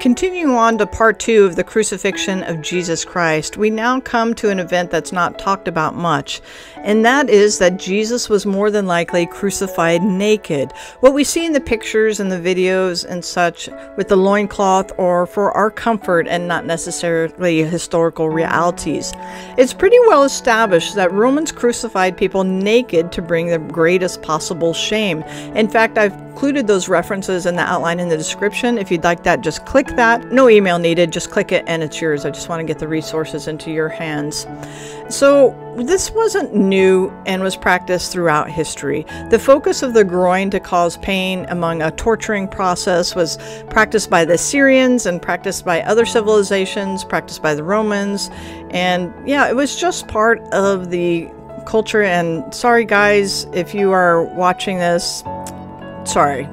Continuing on to part two of the crucifixion of Jesus Christ, we now come to an event that's not talked about much, and that is that Jesus was more than likely crucified naked. What we see in the pictures and the videos and such with the loincloth or for our comfort and not necessarily historical realities. It's pretty well established that Romans crucified people naked to bring the greatest possible shame. In fact, I've included those references in the outline in the description. If you'd like that, just click that. No email needed, just click it and it's yours. I just want to get the resources into your hands. So, this wasn't new and was practiced throughout history. The focus of the groin to cause pain among a torturing process was practiced by the Syrians and practiced by other civilizations, practiced by the Romans. And yeah, it was just part of the culture. And sorry, guys, if you are watching this, Sorry.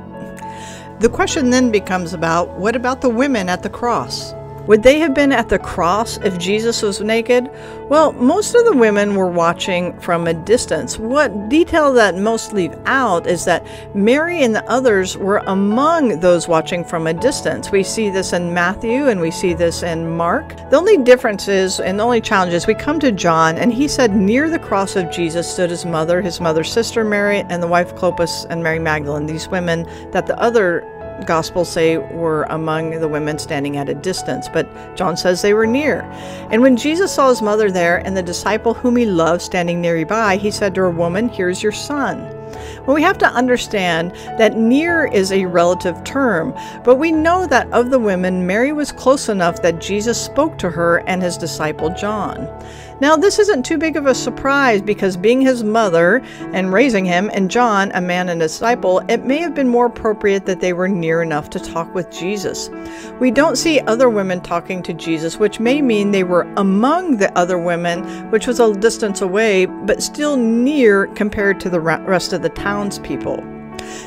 The question then becomes about what about the women at the cross? Would they have been at the cross if Jesus was naked? Well, most of the women were watching from a distance. What detail that most leave out is that Mary and the others were among those watching from a distance. We see this in Matthew and we see this in Mark. The only difference is, and the only challenge is, we come to John and he said, Near the cross of Jesus stood his mother, his mother's sister Mary, and the wife Clopas and Mary Magdalene, these women that the other Gospels say were among the women standing at a distance, but John says they were near. And when Jesus saw his mother there and the disciple whom he loved standing nearby, he said to her, Woman, here's your son. Well, we have to understand that near is a relative term, but we know that of the women, Mary was close enough that Jesus spoke to her and his disciple John. Now, this isn't too big of a surprise because being his mother and raising him, and John, a man and disciple, it may have been more appropriate that they were near enough to talk with Jesus. We don't see other women talking to Jesus, which may mean they were among the other women, which was a distance away, but still near compared to the rest of the townspeople.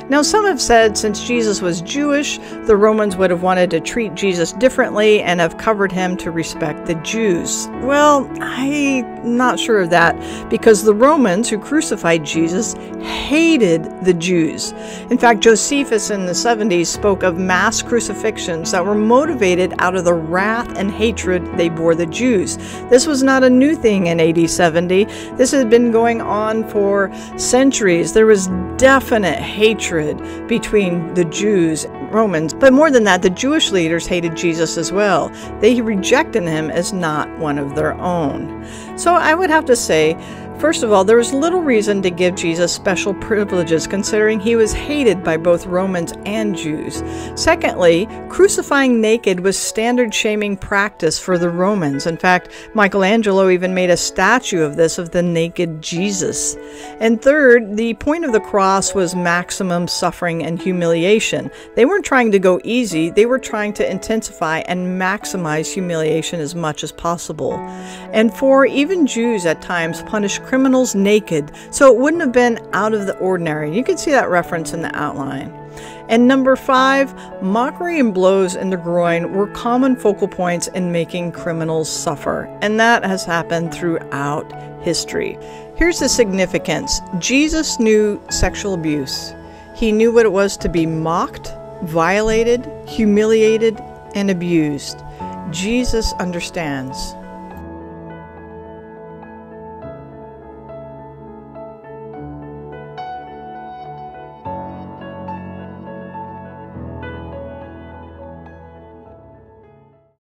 Now, some have said since Jesus was Jewish, the Romans would have wanted to treat Jesus differently and have covered him to respect the Jews. Well, I'm not sure of that because the Romans who crucified Jesus hated the Jews. In fact, Josephus in the 70s spoke of mass crucifixions that were motivated out of the wrath and hatred they bore the Jews. This was not a new thing in AD 70. This had been going on for centuries. There was definite hatred between the Jews Romans. But more than that, the Jewish leaders hated Jesus as well. They rejected him as not one of their own. So I would have to say, First of all, there was little reason to give Jesus special privileges considering he was hated by both Romans and Jews. Secondly, crucifying naked was standard shaming practice for the Romans. In fact, Michelangelo even made a statue of this of the naked Jesus. And third, the point of the cross was maximum suffering and humiliation. They weren't trying to go easy, they were trying to intensify and maximize humiliation as much as possible. And four, even Jews at times punished criminals naked, so it wouldn't have been out of the ordinary. You can see that reference in the outline. And number five, mockery and blows in the groin were common focal points in making criminals suffer, and that has happened throughout history. Here's the significance Jesus knew sexual abuse, he knew what it was to be mocked, violated, humiliated, and abused. Jesus understands.